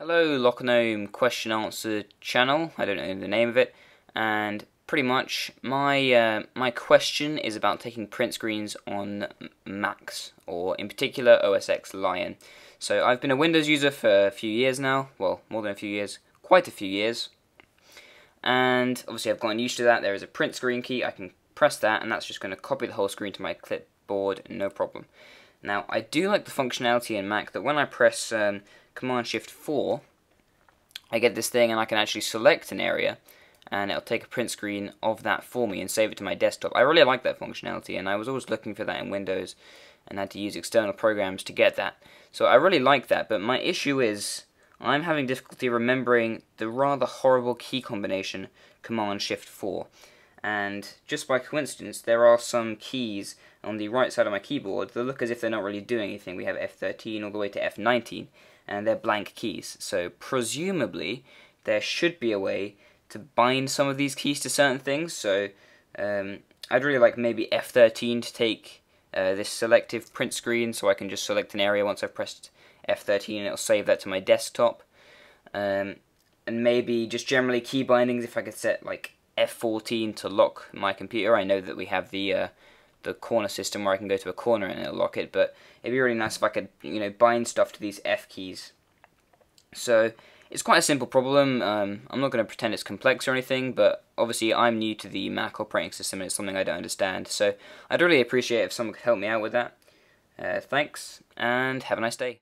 Hello, Lockergnome question answer channel. I don't know the name of it, and pretty much my uh, my question is about taking print screens on Macs, or in particular OS X Lion. So I've been a Windows user for a few years now. Well, more than a few years, quite a few years. And obviously I've gotten used to that. There is a print screen key. I can press that, and that's just going to copy the whole screen to my clipboard, no problem. Now I do like the functionality in Mac that when I press um, Command Shift 4, I get this thing and I can actually select an area and it'll take a print screen of that for me and save it to my desktop. I really like that functionality and I was always looking for that in Windows and had to use external programs to get that. So I really like that, but my issue is I'm having difficulty remembering the rather horrible key combination Command Shift 4. And just by coincidence, there are some keys on the right side of my keyboard that look as if they're not really doing anything. We have F13 all the way to F19, and they're blank keys. So presumably there should be a way to bind some of these keys to certain things. So um, I'd really like maybe F13 to take uh, this selective print screen so I can just select an area once I've pressed F13 and it'll save that to my desktop. Um, and maybe just generally key bindings if I could set like F14 to lock my computer. I know that we have the uh, the corner system where I can go to a corner and it'll lock it, but it'd be really nice if I could, you know, bind stuff to these F keys. So it's quite a simple problem. Um, I'm not going to pretend it's complex or anything, but obviously I'm new to the Mac operating system and it's something I don't understand. So I'd really appreciate if someone could help me out with that. Uh, thanks, and have a nice day.